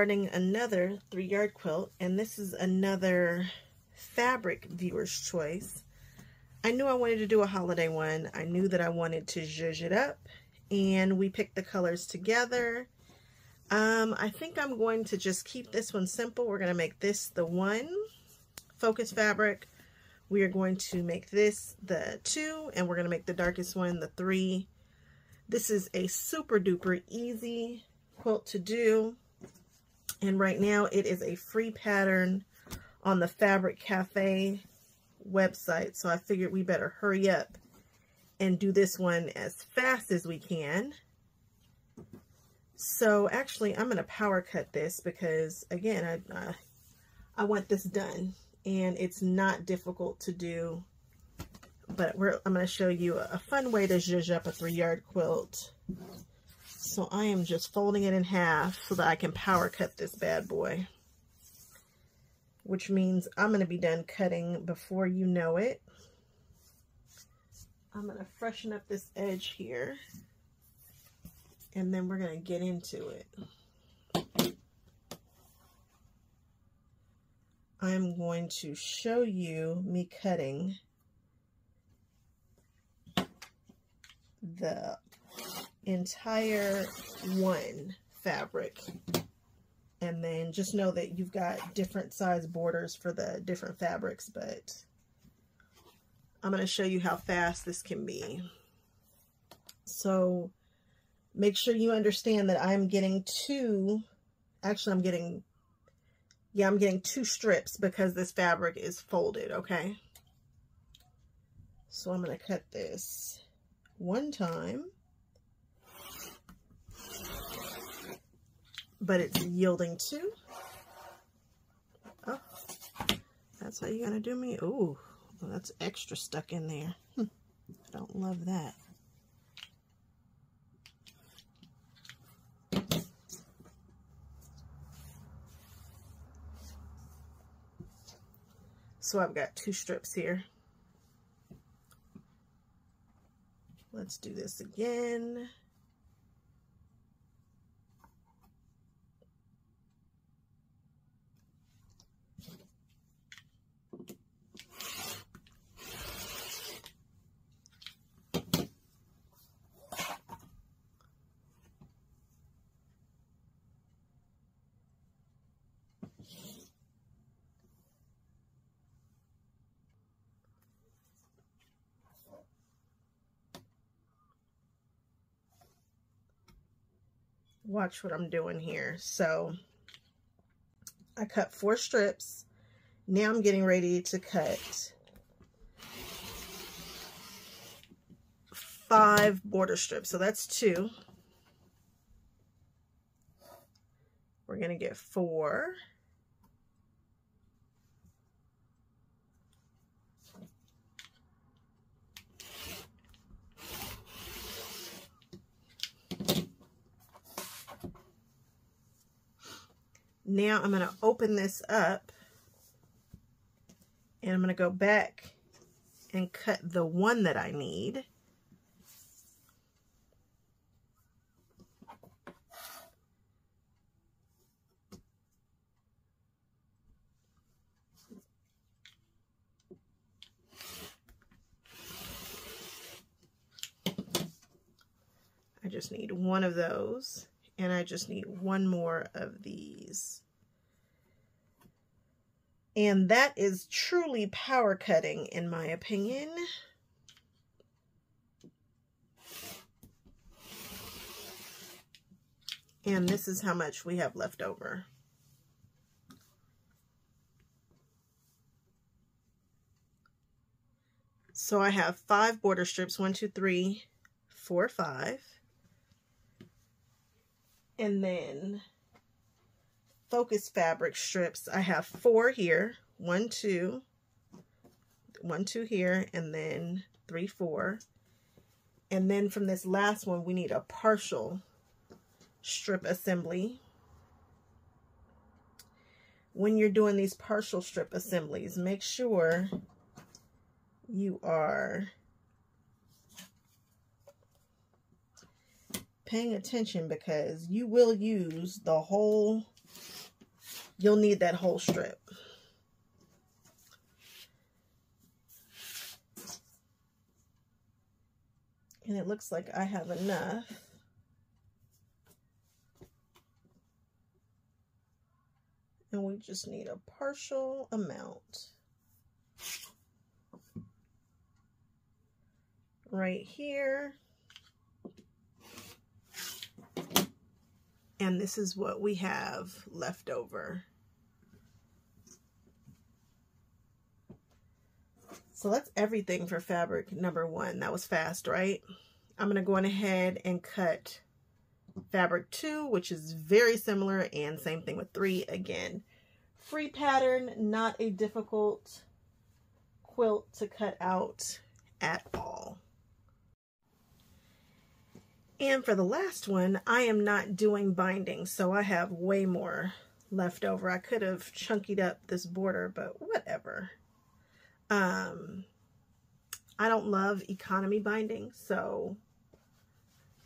Starting another three yard quilt and this is another fabric viewer's choice. I knew I wanted to do a holiday one. I knew that I wanted to zhuzh it up and we picked the colors together. Um, I think I'm going to just keep this one simple. We're going to make this the one focus fabric. We are going to make this the two and we're going to make the darkest one the three. This is a super duper easy quilt to do. And right now it is a free pattern on the Fabric Cafe website. So I figured we better hurry up and do this one as fast as we can. So actually I'm going to power cut this because again, I, I, I want this done and it's not difficult to do. But I'm going to show you a, fun way to zhuzh up a three yard quilt. So I am just folding it in half so that I can power cut this bad boy. Which means I'm going to be done cutting before you know it. I'm going to freshen up this edge here. And then we're going to get into it. I'm going to show you me cutting the entire one fabric. And then just know that you've got different size borders for the different fabrics but I'm going to show you how fast this can be. So make sure you understand that I'm getting two actually I'm getting yeah I'm getting two strips because this fabric is folded okay? So I'm going to cut this one time but it's yielding too. Oh, that's how you're going to do me? Ooh, well, that's extra stuck in there. Hmm. I don't love that. So I've got two strips here. Let's do this again. Watch what I'm doing here. So I cut four strips. Now I'm getting ready to cut five border strips. So that's two. We're going to get four. Now I'm going to open this up and I'm going to go back and cut the one that I need. I just need one of those and I just need one more of these. And that is truly power cutting in my opinion. And this is how much we have left over. So I have five border strips, one, two, three, four, five. And then focus fabric strips. I have four here. One, two, one, two here, and then three, four. And then from this last one, we need a partial strip assembly. When you're doing these partial strip assemblies, make sure you are paying attention because you will use the whole, you'll need that whole strip. And it looks like I have enough. And we just need a partial amount. Right here. And this is what we have left over. So that's everything for fabric number one. That was fast, right? I'm going to go on ahead and cut fabric two, which is very similar, and same thing with three again. Free pattern, not a difficult quilt to cut out at all. And for the last one, I am not doing binding, so I have way more left over. I could have chunkied up this border, but whatever. Um, I don't love economy binding, so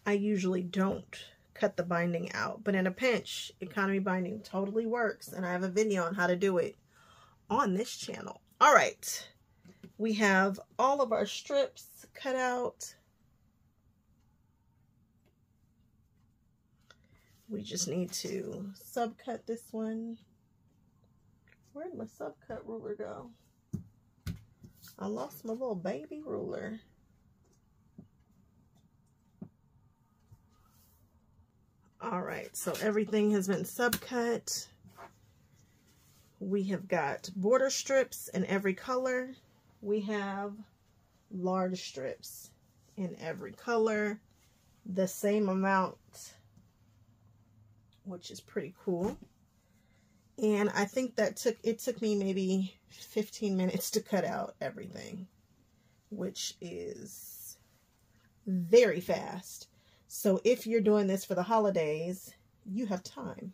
I usually don't cut the binding out. But in a pinch, economy binding totally works, and I have a video on how to do it on this channel. All right, we have all of our strips cut out. We just need to subcut this one. Where'd my subcut ruler go? I lost my little baby ruler. All right, so everything has been subcut. We have got border strips in every color. We have large strips in every color. The same amount, which is pretty cool. And I think that took, it took me maybe 15 minutes to cut out everything, which is very fast. So if you're doing this for the holidays, you have time.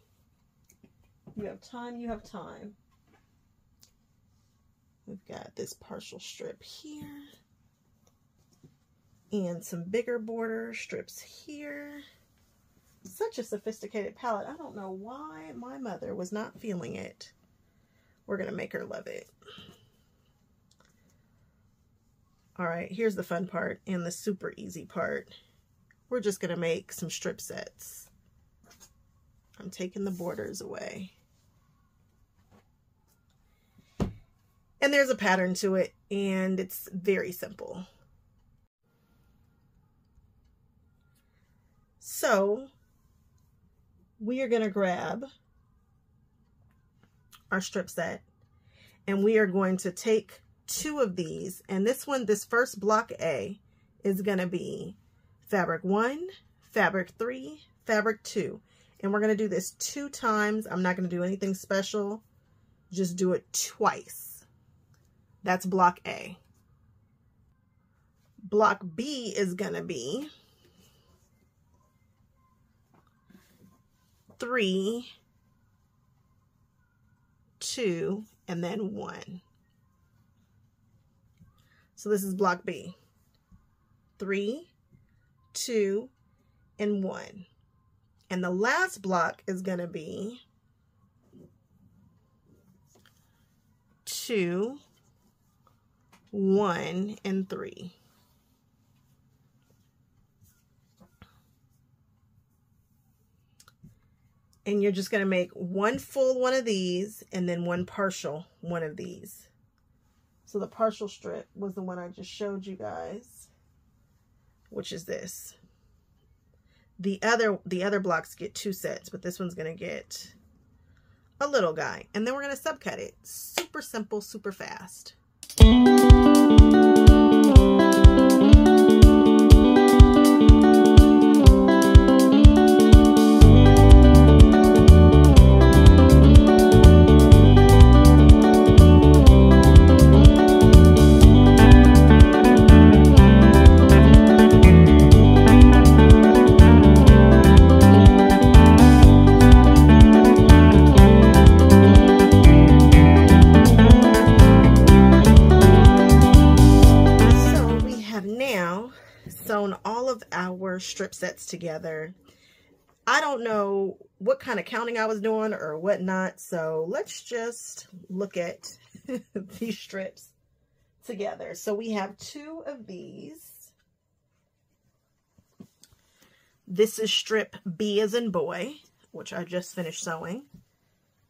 You have time, you have time. We've got this partial strip here. And some bigger border strips here such a sophisticated palette. I don't know why my mother was not feeling it. We're going to make her love it. All right, here's the fun part and the super easy part. We're just going to make some strip sets. I'm taking the borders away. And there's a pattern to it, and it's very simple. So we are going to grab our strip set and we are going to take two of these. And this one this first block A is going to be fabric 1 fabric 3 fabric 2 and we're going to do this two times. I'm not going to do anything special. Just do it twice. That's block A. Block B is going to be three, two, and then one. So this is block B. Three, two, and one. And the last block is going to be two, one, and three. And you're just going to make one full one of these and then one partial one of these. So the partial strip was the one I just showed you guys, which is this. The other the other blocks get two sets, but this one's going to get a little guy. And then we're going to subcut it. Super simple, super fast. Strip sets together. I don't know what kind of counting I was doing or whatnot, so let's just look at these strips together. So we have two of these. This is strip B as in boy, which I just finished sewing.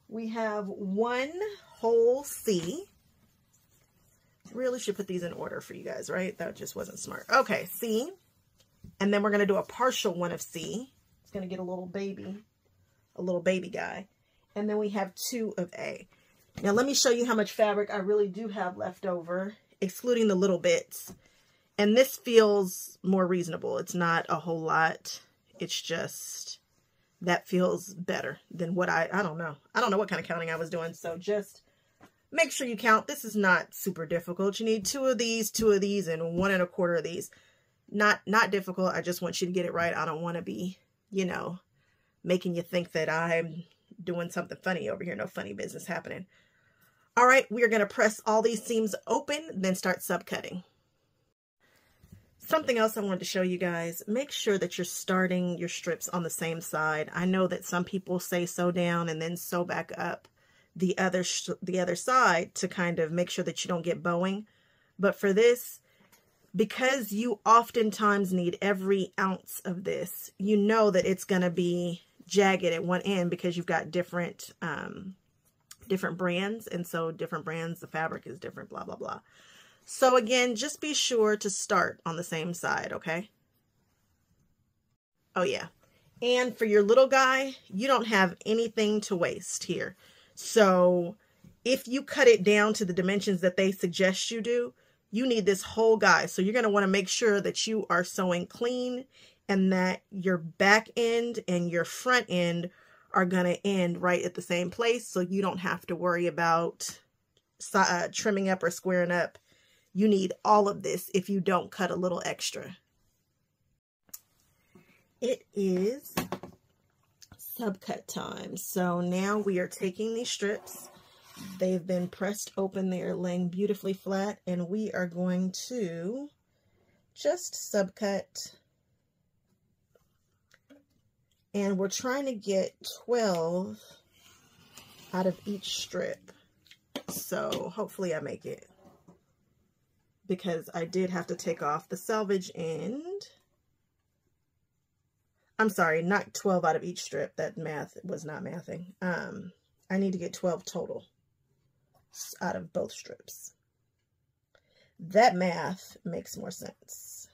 We have one whole C. Really should put these in order for you guys, right? That just wasn't smart. Okay, C. And then we're going to do a partial one of C. It's going to get a little baby, a little baby guy. And then we have two of A. Now let me show you how much fabric I really do have left over, excluding the little bits. And this feels more reasonable. It's not a whole lot. It's just, that feels better than what I, I don't know. I don't know what kind of counting I was doing. So just make sure you count. This is not super difficult. You need two of these, two of these, and one and a quarter of these. Not, not difficult. I just want you to get it right. I don't want to be, you know, making you think that I'm doing something funny over here. No funny business happening. All right, we are going to press all these seams open, then start subcutting. Something else I wanted to show you guys, make sure that you're starting your strips on the same side. I know that some people say sew down and then sew back up the other the other side to kind of make sure that you don't get bowing. But for this, because you oftentimes need every ounce of this, you know that it's going to be jagged at one end because you've got different um, different brands. And so different brands, the fabric is different, blah, blah, blah. So again, just be sure to start on the same side, okay? Oh yeah. And for your little guy, you don't have anything to waste here. So if you cut it down to the dimensions that they suggest you do, you need this whole guy. So you're going to want to make sure that you are sewing clean and that your back end and your front end are going to end right at the same place. So you don't have to worry about uh, trimming up or squaring up. You need all of this if you don't cut a little extra. It is subcut time. So now we are taking these strips. They've been pressed open. They are laying beautifully flat. And we are going to just subcut and we're trying to get 12 out of each strip. So hopefully I make it because I did have to take off the selvage end. I'm sorry, not 12 out of each strip. That math was not mathing. Um, I need to get 12 total out of both strips. That math makes more sense.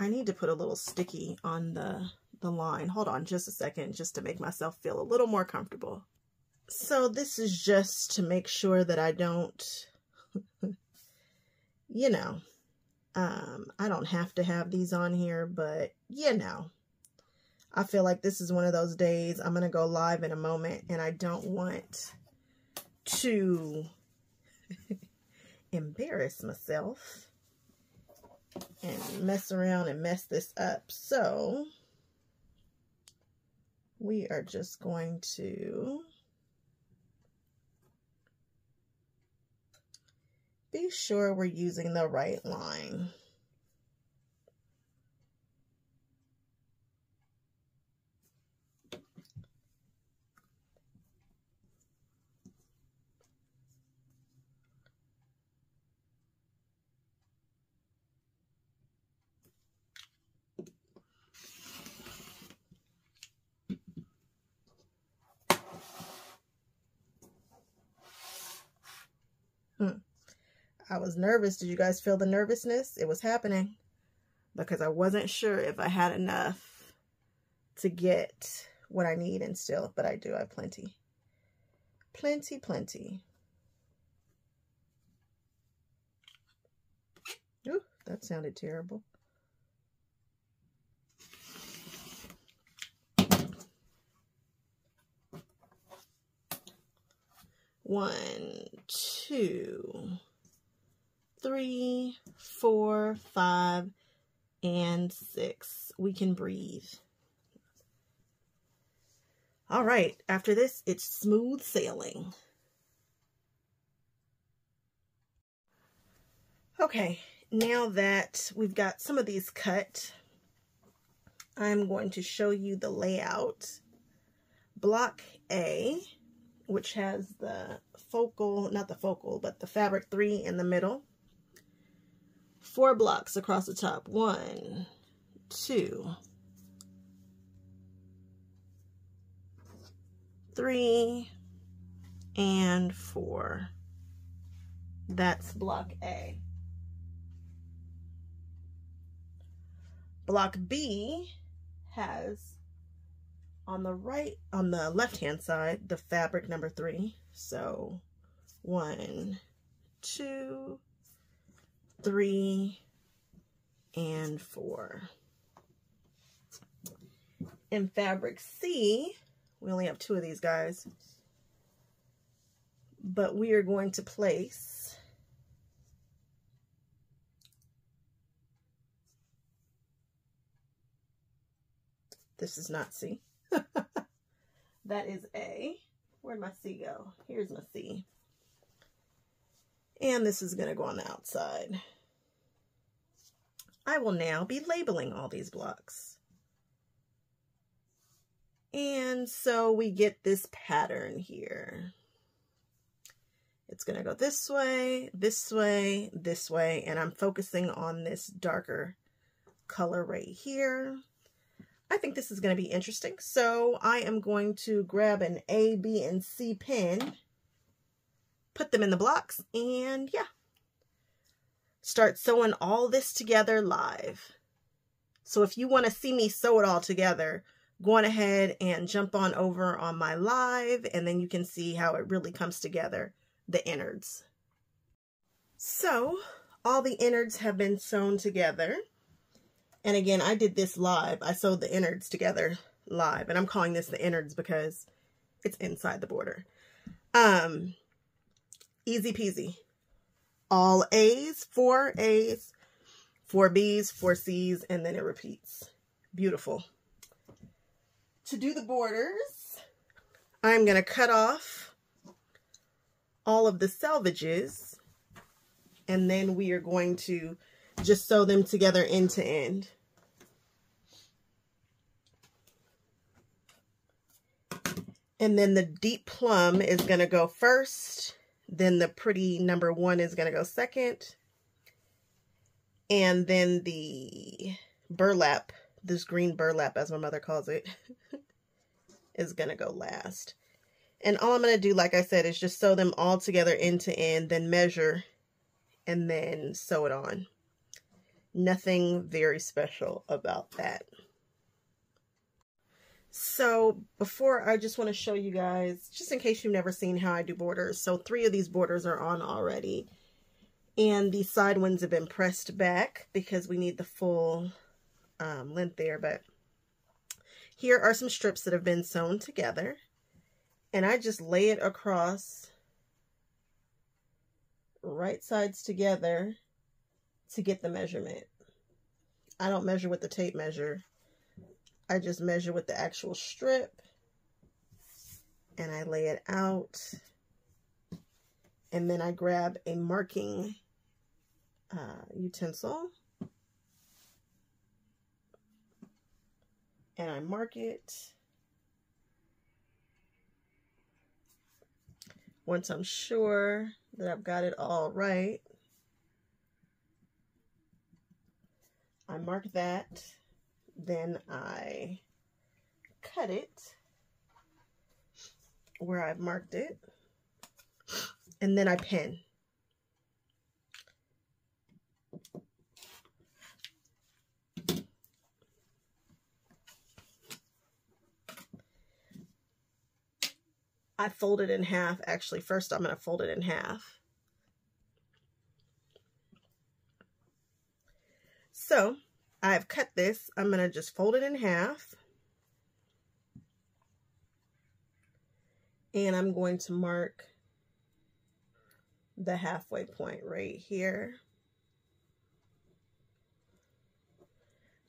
I need to put a little sticky on the, the line. Hold on just a second, just to make myself feel a little more comfortable. So this is just to make sure that I don't, you know, um, I don't have to have these on here, but you know, I feel like this is one of those days I'm going to go live in a moment and I don't want to embarrass myself and mess around and mess this up. So we are just going to be sure we're using the right line. I was nervous. Did you guys feel the nervousness? It was happening because I wasn't sure if I had enough to get what I need and still, but I do. Have plenty. Plenty, plenty. Ooh, that sounded terrible. One, two three, four, five, and six. We can breathe. All right, after this, it's smooth sailing. Okay, now that we've got some of these cut, I'm going to show you the layout. Block A, which has the focal, not the focal, but the fabric three in the middle. Four blocks across the top. One, two, three, and four. That's block A. Block B has on the right, on the left-hand side, the fabric number three. So one, two, three, and four. In fabric C, we only have two of these guys, but we are going to place This is not C. that is A. Where'd my C go? Here's my C. And this is going to go on the outside. I will now be labeling all these blocks. And so we get this pattern here. It's going to go this way, this way, this way, and I'm focusing on this darker color right here. I think this is going to be interesting. So I am going to grab an A, B, and C pen, put them in the blocks, and yeah, start sewing all this together live. So if you want to see me sew it all together, go on ahead and jump on over on my live, and then you can see how it really comes together, the innards. So all the innards have been sewn together. And again, I did this live. I sewed the innards together live. And I'm calling this the innards because it's inside the border. Um, easy peasy. All A's, four A's, four B's, four C's, and then it repeats. Beautiful. To do the borders, I'm going to cut off all of the selvages. And then we are going to just sew them together end to end. And then the deep plum is going to go first. Then the pretty number one is going to go second. And then the burlap, this green burlap as my mother calls it, is going to go last. And all I'm going to do, like I said, is just sew them all together end to end, then measure, and then sew it on. Nothing very special about that. So before I just want to show you guys, just in case you've never seen how I do borders. So three of these borders are on already. And the side ones have been pressed back because we need the full um, length there. But here are some strips that have been sewn together. And I just lay it across right sides together to get the measurement. I don't measure with the tape measure. I just measure with the actual strip and I lay it out. And then I grab a marking uh, utensil and I mark it. Once I'm sure that I've got it all right, I mark that, then I cut it where I've marked it, and then I pin. I fold it in half. Actually, first I'm going to fold it in half. So I've cut this. I'm going to just fold it in half. And I'm going to mark the halfway point right here.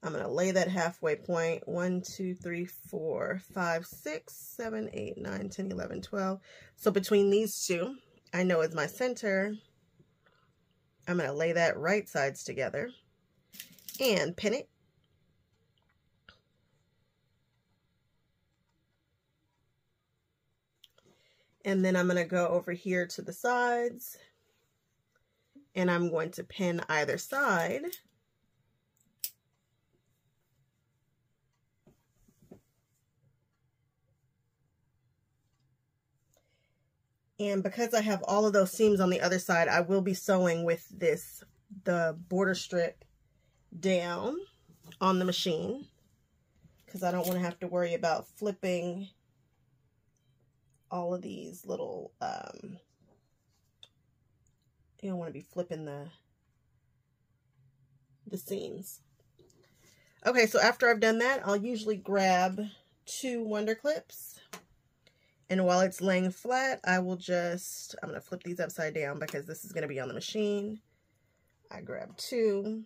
I'm going to lay that halfway point. 1, 2, 3, 4, 5, 6, 7, 8, 9, 10, 11, 12. So between these two, I know is my center. I'm going to lay that right sides together and pin it. And then I'm going to go over here to the sides and I'm going to pin either side. And because I have all of those seams on the other side, I will be sewing with this, the border strip down on the machine because I don't want to have to worry about flipping all of these little, um, you don't want to be flipping the, the seams. Okay, so after I've done that, I'll usually grab two Wonder Clips. And while it's laying flat, I will just, I'm going to flip these upside down because this is going to be on the machine. I grab two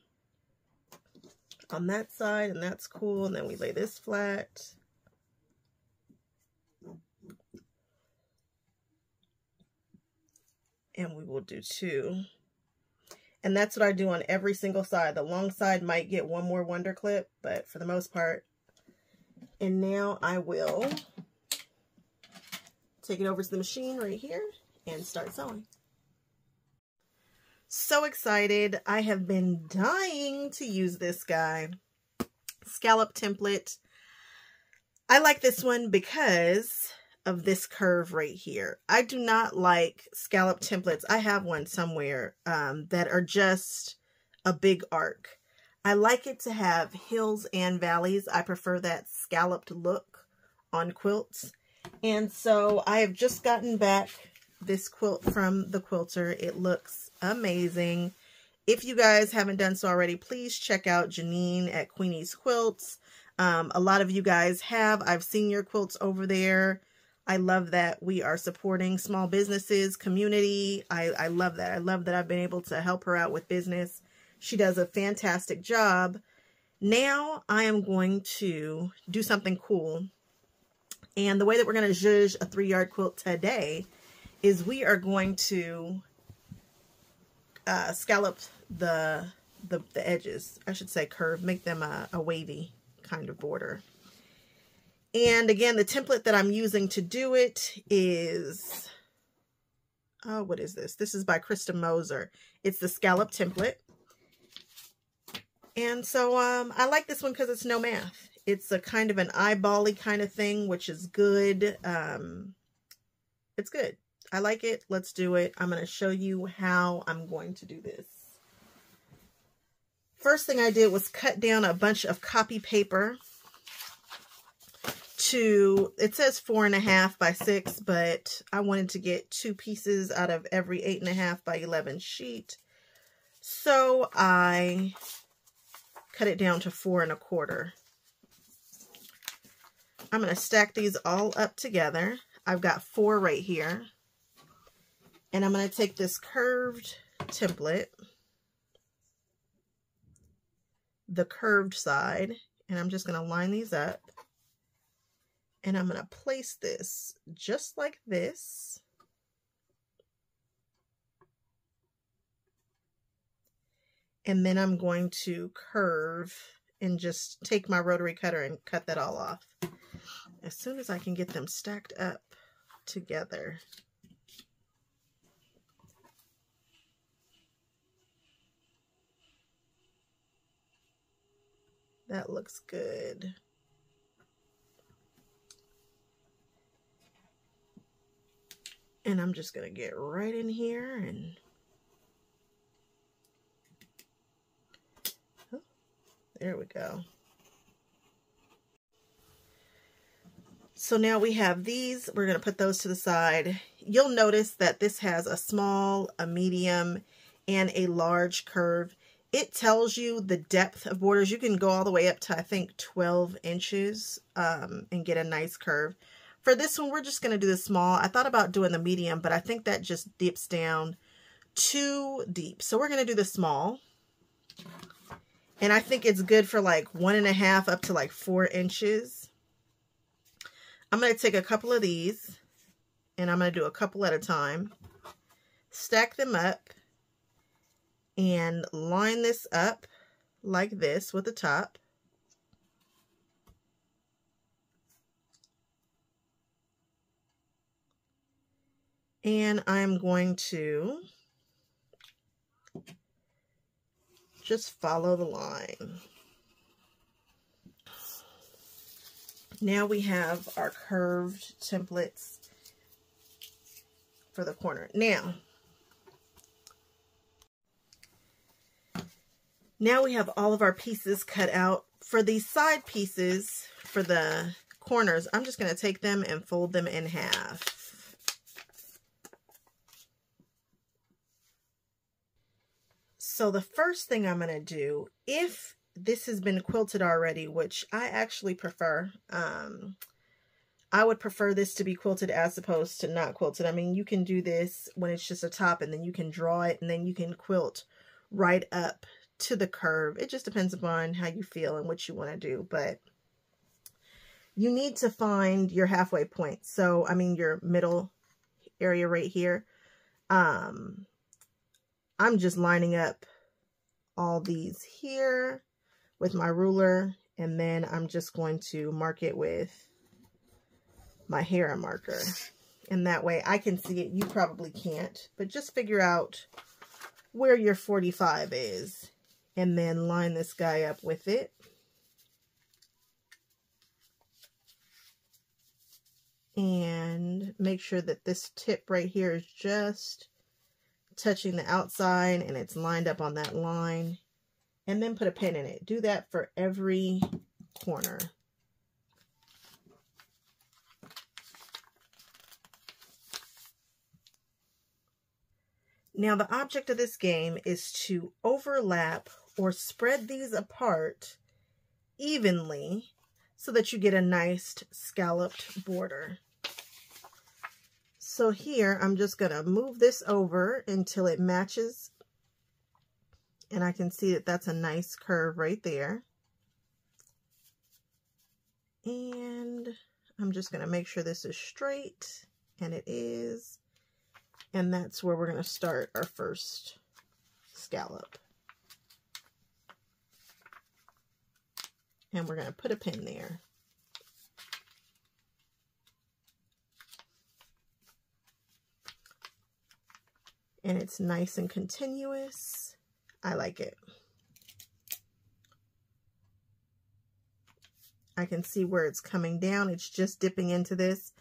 on that side, and that's cool. And then we lay this flat. And we will do two. And that's what I do on every single side. The long side might get one more wonder clip, but for the most part. And now I will take it over to the machine right here and start sewing. So excited. I have been dying to use this guy. Scallop template. I like this one because of this curve right here. I do not like scallop templates. I have one somewhere um, that are just a big arc. I like it to have hills and valleys. I prefer that scalloped look on quilts. And so I have just gotten back this quilt from the quilter. It looks amazing. If you guys haven't done so already, please check out Janine at Queenie's Quilts. Um, a lot of you guys have. I've seen your quilts over there. I love that we are supporting small businesses, community. I, I love that. I love that I've been able to help her out with business. She does a fantastic job. Now I am going to do something cool. And the way that we're going to zhuzh a three-yard quilt today is we are going to uh, scallop the, the, the edges. I should say curve. Make them a, a wavy kind of border. And again, the template that I'm using to do it is, oh, what is this? This is by Krista Moser. It's the scallop template. And so um, I like this one because it's no math. It's a kind of an eyebally kind of thing, which is good. Um, it's good. I like it. Let's do it. I'm going to show you how I'm going to do this. First thing I did was cut down a bunch of copy paper to, it says four and a half by six, but I wanted to get two pieces out of every eight and a half by 11 sheet. So I cut it down to four and a quarter. I'm going to stack these all up together. I've got four right here. And I'm going to take this curved template, the curved side, and I'm just going to line these up. And I'm going to place this just like this. And then I'm going to curve and just take my rotary cutter and cut that all off. As soon as I can get them stacked up together. That looks good. And I'm just going to get right in here and oh, there we go. So now we have these. We're going to put those to the side. You'll notice that this has a small, a medium, and a large curve. It tells you the depth of borders. You can go all the way up to, I think, 12 inches um, and get a nice curve. For this one, we're just going to do the small. I thought about doing the medium, but I think that just dips down too deep. So we're going to do the small. And I think it's good for like one and a half up to like four inches. I'm going to take a couple of these and I'm going to do a couple at a time. Stack them up and line this up like this with the top. And I'm going to just follow the line. Now we have our curved templates for the corner. Now, now we have all of our pieces cut out. For these side pieces, for the corners, I'm just going to take them and fold them in half. So the first thing I'm going to do, if this has been quilted already, which I actually prefer, um, I would prefer this to be quilted as opposed to not quilted. I mean, you can do this when it's just a top and then you can draw it and then you can quilt right up to the curve. It just depends upon how you feel and what you want to do. But you need to find your halfway point. So, I mean, your middle area right here. Um, I'm just lining up all these here with my ruler and then I'm just going to mark it with my Hera marker. And that way I can see it. You probably can't, but just figure out where your 45 is and then line this guy up with it. And make sure that this tip right here is just touching the outside and it's lined up on that line. And then put a pin in it. Do that for every corner. Now the object of this game is to overlap or spread these apart evenly so that you get a nice scalloped border. So here, I'm just going to move this over until it matches. And I can see that that's a nice curve right there. And I'm just going to make sure this is straight. And it is. And that's where we're going to start our first scallop. And we're going to put a pin there. and it's nice and continuous. I like it. I can see where it's coming down. It's just dipping into this.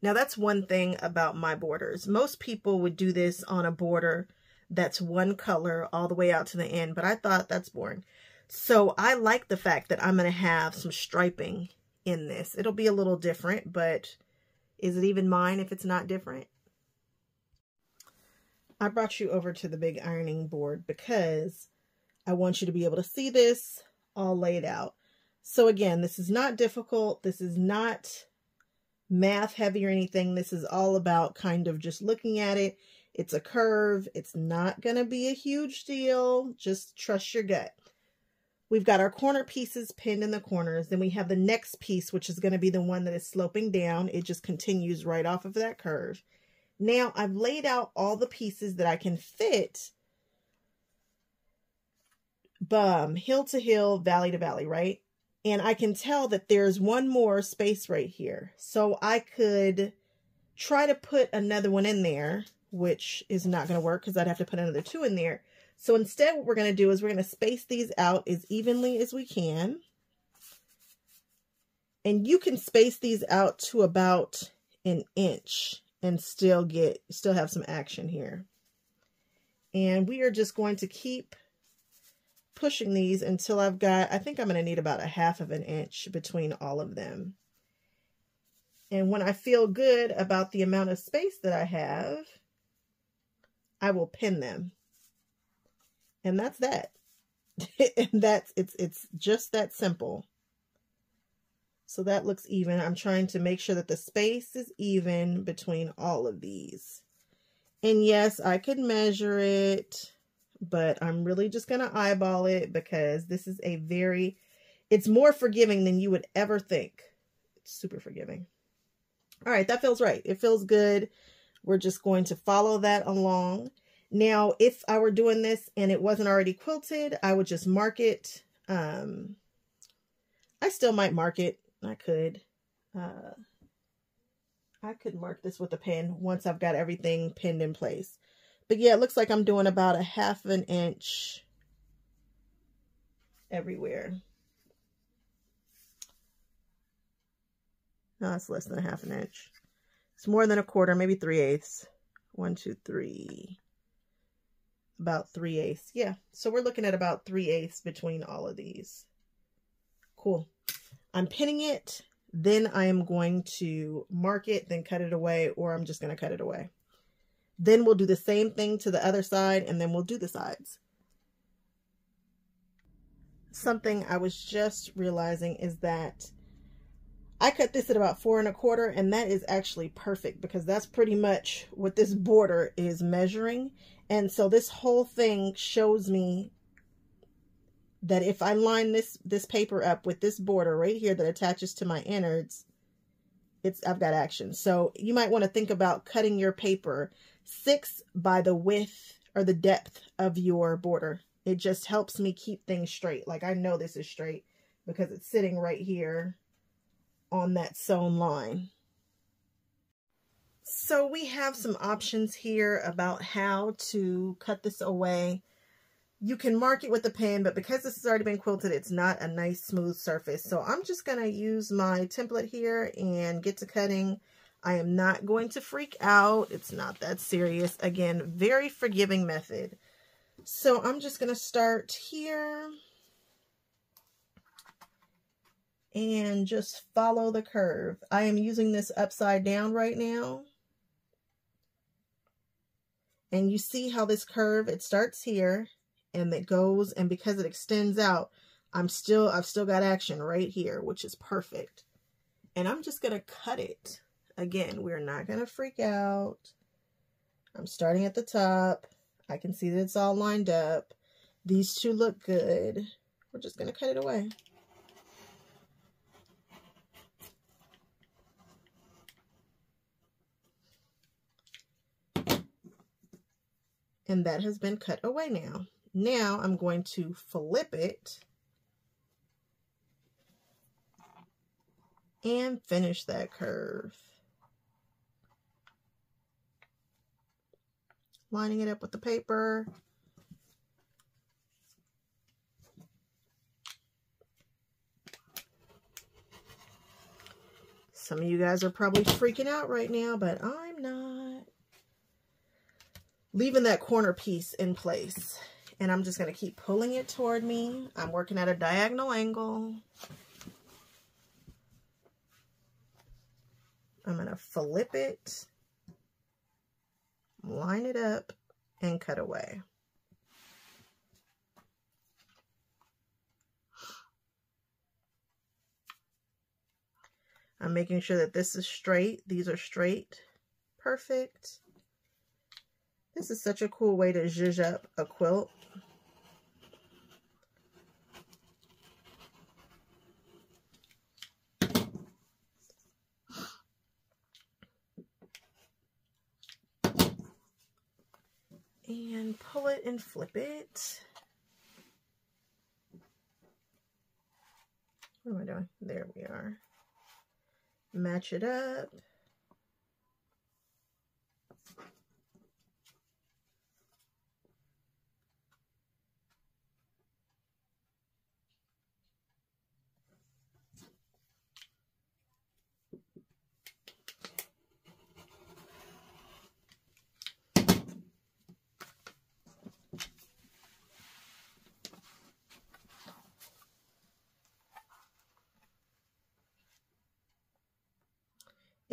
Now that's one thing about my borders. Most people would do this on a border that's one color all the way out to the end, but I thought that's boring. So I like the fact that I'm going to have some striping in this. It'll be a little different, but is it even mine if it's not different? I brought you over to the big ironing board because I want you to be able to see this all laid out. So again, this is not difficult. This is not math heavy or anything. This is all about kind of just looking at it. It's a curve. It's not going to be a huge deal. Just trust your gut. We've got our corner pieces pinned in the corners. Then we have the next piece, which is going to be the one that is sloping down. It just continues right off of that curve. Now I've laid out all the pieces that I can fit bum hill to hill, valley to valley, right? And I can tell that there's one more space right here. So I could try to put another one in there, which is not going to work because I'd have to put another two in there. So instead, what we're going to do is we're going to space these out as evenly as we can. And you can space these out to about an inch and still get, still have some action here. And we are just going to keep pushing these until I've got, I think I'm going to need about a half of an inch between all of them. And when I feel good about the amount of space that I have, I will pin them. And that's that. and that's, it's, it's just that simple. So that looks even. I'm trying to make sure that the space is even between all of these. And yes, I could measure it, but I'm really just going to eyeball it because this is a very, it's more forgiving than you would ever think. It's super forgiving. All right, that feels right. It feels good. We're just going to follow that along. Now, if I were doing this and it wasn't already quilted, I would just mark it. Um, I still might mark it. I could. Uh, I could mark this with a pen once I've got everything pinned in place. But yeah, it looks like I'm doing about a half an inch everywhere. No, it's less than a half an inch. It's more than a quarter, maybe three eighths. One, two, three. About three eighths. Yeah, so we're looking at about three eighths between all of these. Cool. I'm pinning it. Then I am going to mark it, then cut it away, or I'm just going to cut it away. Then we'll do the same thing to the other side, and then we'll do the sides. Something I was just realizing is that I cut this at about four and a quarter, and that is actually perfect because that's pretty much what this border is measuring. And so this whole thing shows me that if I line this, this paper up with this border right here that attaches to my innards, it's I've got action. So you might want to think about cutting your paper six by the width or the depth of your border. It just helps me keep things straight. Like I know this is straight because it's sitting right here on that sewn line. So we have some options here about how to cut this away. You can mark it with a pen, but because this has already been quilted, it's not a nice smooth surface. So I'm just going to use my template here and get to cutting. I am not going to freak out. It's not that serious. Again, very forgiving method. So I'm just going to start here and just follow the curve. I am using this upside down right now. And you see how this curve, it starts here and it goes and because it extends out, I'm still, I've still got action right here, which is perfect. And I'm just going to cut it. Again, we're not going to freak out. I'm starting at the top. I can see that it's all lined up. These two look good. We're just going to cut it away. And that has been cut away now. Now I'm going to flip it and finish that curve. Lining it up with the paper. Some of you guys are probably freaking out right now, but not leaving that corner piece in place. And I'm just going to keep pulling it toward me. I'm working at a diagonal angle. I'm going to flip it, line it up, and cut away. I'm making sure that this is straight. These are straight. Perfect. This is such a cool way to zhuzh up a quilt. And pull it and flip it. What am I doing? There we are. Match it up.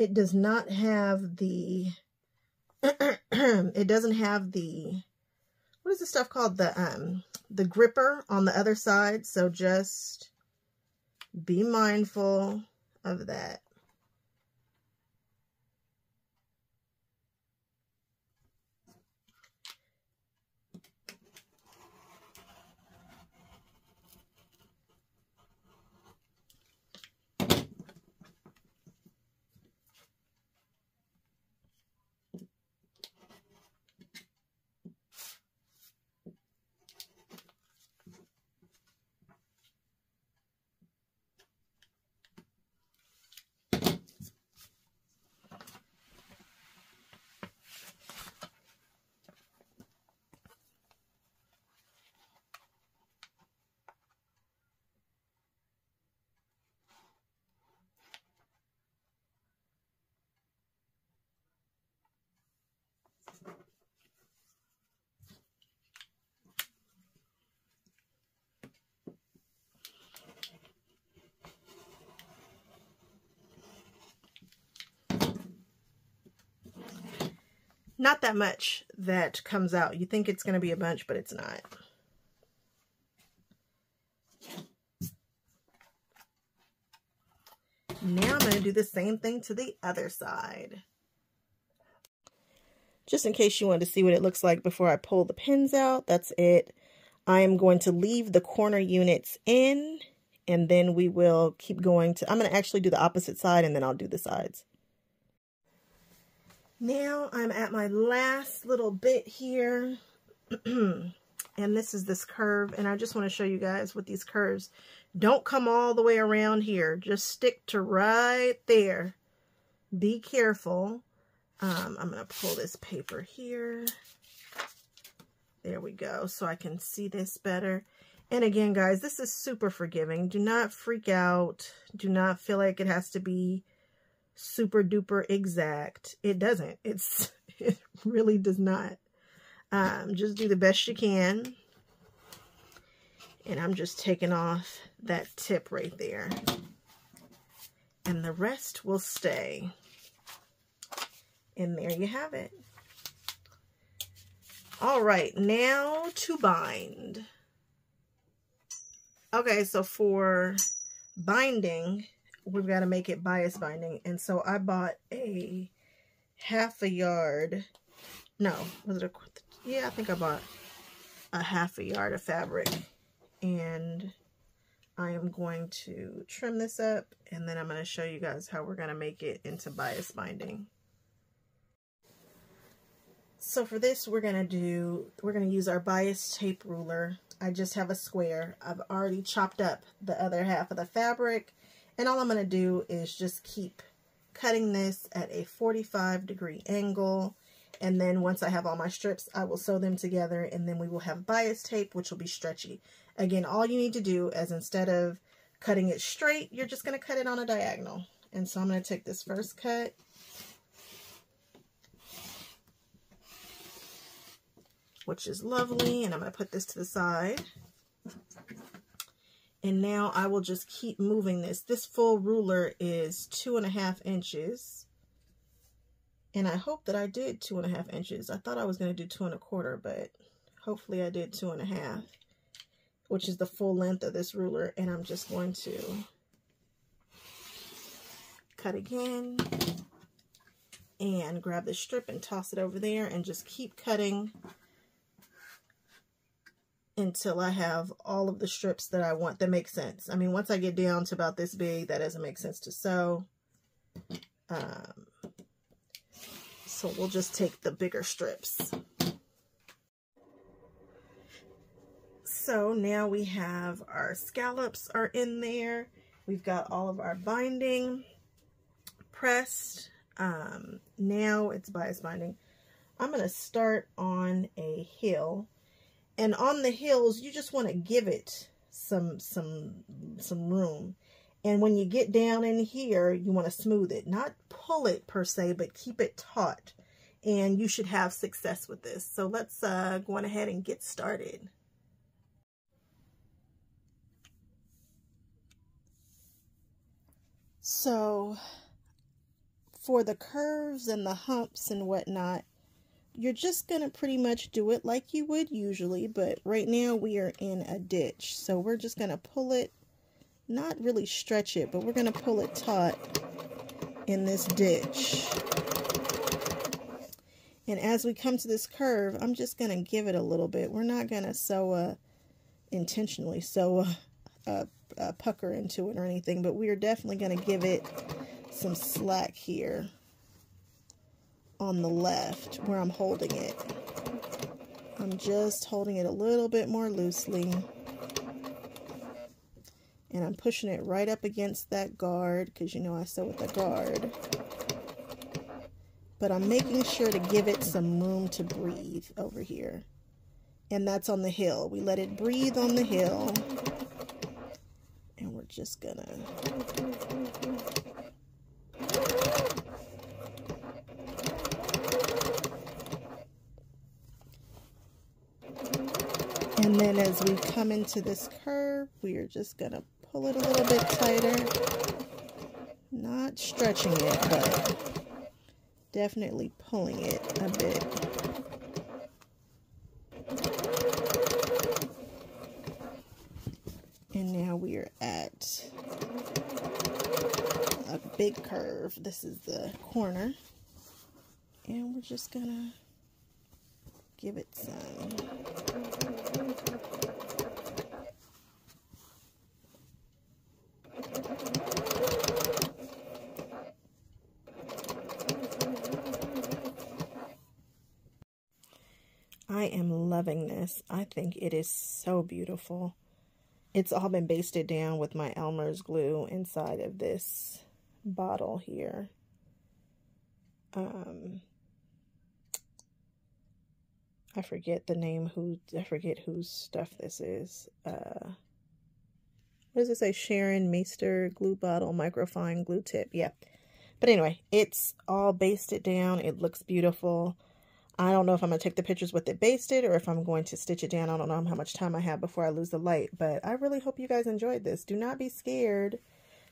It does not have the, it doesn't have the, what is the stuff called? The, um, the gripper on the other side. So just be mindful of that. Not that much that comes out. You think it's going to be a bunch, but it's not. Now I'm going to do the same thing to the other side. Just in case you want to see what it looks like before I pull the pins out, that's it. I am going to leave the corner units in and then we will keep going to, I'm going to actually do the opposite side and then I'll do the sides. Now I'm at my last little bit here. and this is this curve. And I just want to show you guys with these curves. Don't come all the way around here. Just stick to right there. Be careful. Um, I'm going to pull this paper here. There we go. So I can see this better. And again, guys, this is super forgiving. Do not freak out. Do not feel like it has to be super duper exact. It doesn't. It's It really does not. Um, just do the best you can. And I'm just taking off that tip right there. And the rest will stay. And there you have it. All right, now to bind. Okay, so for binding, we've got to make it bias binding. And so I bought a half a yard. No, was it a, yeah, I think I bought a half a yard of fabric. And I am going to trim this up and then I'm going to show you guys how we're going to make it into bias binding. So for this, we're going to do, we're going to use our bias tape ruler I just have a square. I've already chopped up the other half of the fabric. And all I'm going to do is just keep cutting this at a 45 degree angle. And then once I have all my strips, I will sew them together and then we will have bias tape, which will be stretchy. Again, all you need to do is instead of cutting it straight, you're just going to cut it on a diagonal. And so I'm going to take this first cut which is lovely. And I'm going to put this to the side. And now I will just keep moving this. This full ruler is two and a half inches. And I hope that I did two and a half inches. I thought I was going to do two and a quarter, but hopefully I did two and a half, which is the full length of this ruler. And I'm just going to cut again and grab the strip and toss it over there and just keep cutting until I have all of the strips that I want that make sense. I mean, once I get down to about this big, that doesn't make sense to sew. Um, so we'll just take the bigger strips. So now we have our scallops are in there. We've got all of our binding pressed. Um, now it's bias binding. I'm going to start on a heel and on the hills you just want to give it some some some room. And when you get down in here you want to smooth it. Not pull it per se but keep it taut. And you should have success with this. So let's uh, go on ahead and get started. So for the curves and the humps and whatnot you're just going to pretty much do it like you would usually, but right now we are in a ditch. So we're just going to pull it, not really stretch it, but we're going to pull it taut in this ditch. And as we come to this curve, I'm just going to give it a little bit. We're not going to sew a, intentionally sew a, a, a pucker into it or anything, but we are definitely going to give it some slack here on the left where I'm holding it. I'm just holding it a little bit more loosely. And I'm pushing it right up against that guard because you know I sew with the guard. But I'm making sure to give it some room to breathe over here. And that's on the hill. We let it breathe on the hill. And we're just gonna then as we come into this curve, we are just going to pull it a little bit tighter. Not stretching it, but definitely pulling it a bit. And now we are at a big curve. This is the corner. And we're just gonna give it some I am loving this. I think it is so beautiful. It's all been basted down with my Elmer's glue inside of this bottle here. Um, I forget the name who I forget whose stuff this is. Uh what does it say? Sharon Meister glue bottle, microfine glue tip. Yeah. But anyway, it's all basted down. It looks beautiful. I don't know if I'm going to take the pictures with it basted or if I'm going to stitch it down. I don't know how much time I have before I lose the light, but I really hope you guys enjoyed this. Do not be scared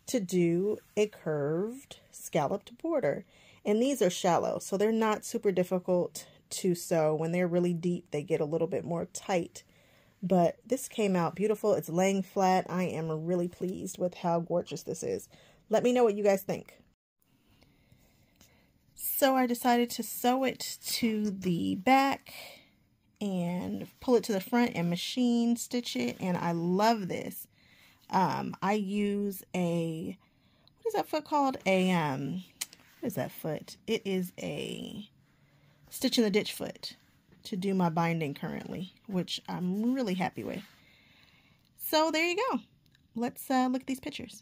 to do a curved scalloped border. And these are shallow, so they're not super difficult to sew. When they're really deep, they get a little bit more tight. But this came out beautiful. It's laying flat. I am really pleased with how gorgeous this is. Let me know what you guys think. So I decided to sew it to the back and pull it to the front and machine stitch it. And I love this. Um, I use a, what is that foot called? A, um, what is that foot? It is a stitch in the ditch foot to do my binding currently, which I'm really happy with. So there you go. Let's uh, look at these pictures.